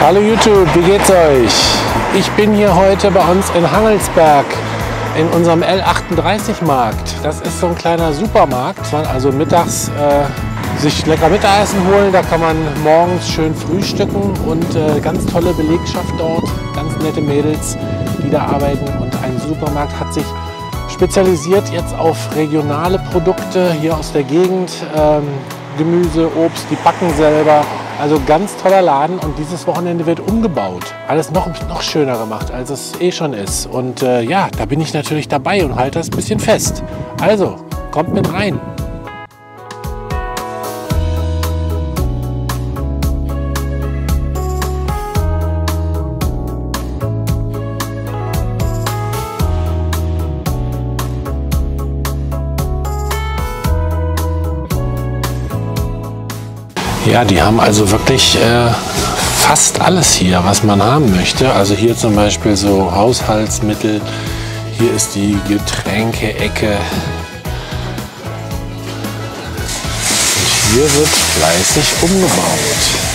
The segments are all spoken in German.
Hallo YouTube, wie geht's euch? Ich bin hier heute bei uns in Hangelsberg in unserem L38-Markt. Das ist so ein kleiner Supermarkt, man also mittags äh, sich lecker Mittagessen holen. Da kann man morgens schön frühstücken und äh, ganz tolle Belegschaft dort, ganz nette Mädels, die da arbeiten. Und ein Supermarkt hat sich spezialisiert jetzt auf regionale Produkte hier aus der Gegend. Ähm, Gemüse, Obst, die backen selber. Also ganz toller Laden und dieses Wochenende wird umgebaut. Alles noch, noch schöner gemacht, als es eh schon ist. Und äh, ja, da bin ich natürlich dabei und halte das ein bisschen fest. Also, kommt mit rein. Ja, die haben also wirklich äh, fast alles hier, was man haben möchte. Also hier zum Beispiel so Haushaltsmittel. Hier ist die Getränke-Ecke. Und hier wird fleißig umgebaut.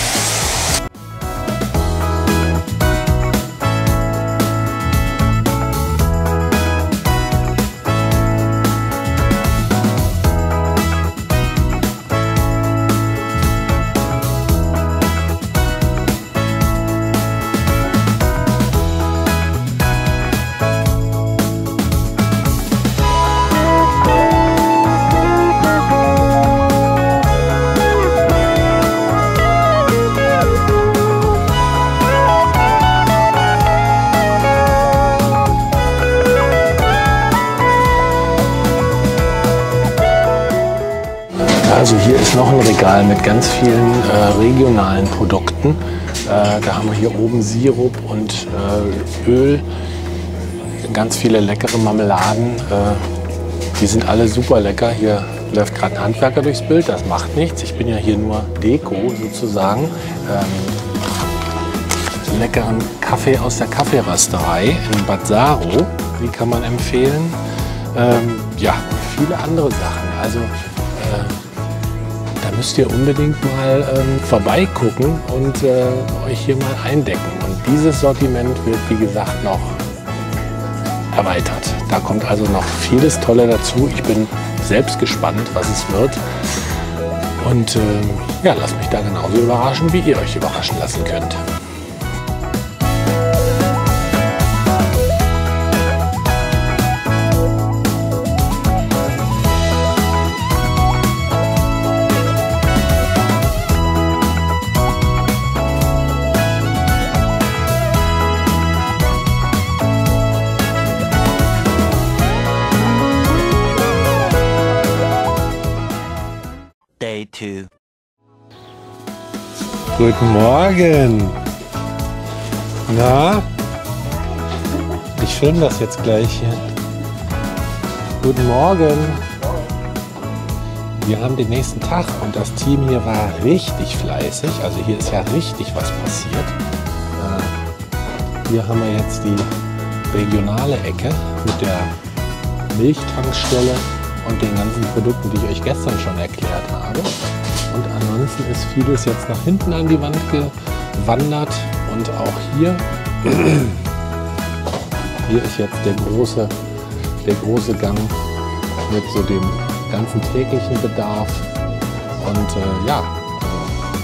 Also hier ist noch ein Regal mit ganz vielen äh, regionalen Produkten. Äh, da haben wir hier oben Sirup und äh, Öl, ganz viele leckere Marmeladen. Äh, die sind alle super lecker. Hier läuft gerade ein Handwerker durchs Bild, das macht nichts. Ich bin ja hier nur Deko sozusagen. Ähm, leckeren Kaffee aus der Kaffeerösterei in Bad die kann man empfehlen. Ähm, ja, viele andere Sachen. Also äh, da müsst ihr unbedingt mal ähm, vorbeigucken und äh, euch hier mal eindecken. Und dieses Sortiment wird, wie gesagt, noch erweitert. Da kommt also noch vieles Tolle dazu. Ich bin selbst gespannt, was es wird. Und äh, ja, lasst mich da genauso überraschen, wie ihr euch überraschen lassen könnt. Day 2. Guten Morgen. Na? Ich filme das jetzt gleich hier. Guten Morgen. Wir haben den nächsten Tag und das Team hier war richtig fleißig. Also hier ist ja richtig was passiert. Äh, hier haben wir jetzt die regionale Ecke mit der Milchtankstelle und den ganzen Produkten, die ich euch gestern schon erklärt habe. Und ansonsten ist vieles jetzt nach hinten an die Wand gewandert und auch hier, hier ist jetzt der große, der große Gang mit so dem ganzen täglichen Bedarf. Und äh, ja,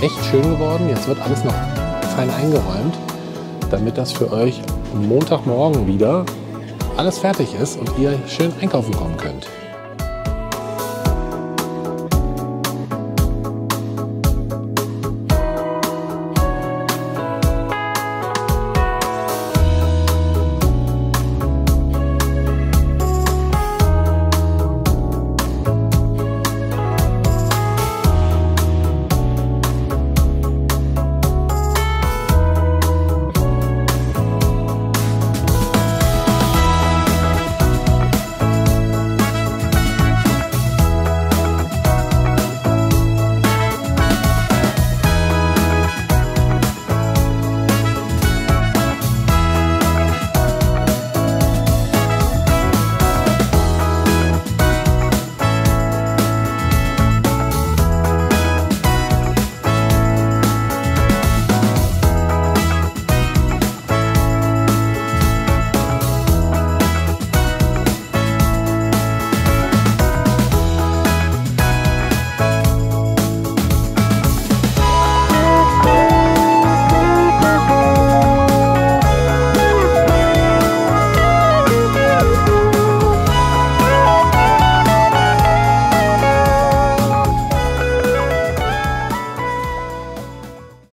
echt schön geworden. Jetzt wird alles noch fein eingeräumt, damit das für euch Montagmorgen wieder alles fertig ist und ihr schön einkaufen kommen könnt.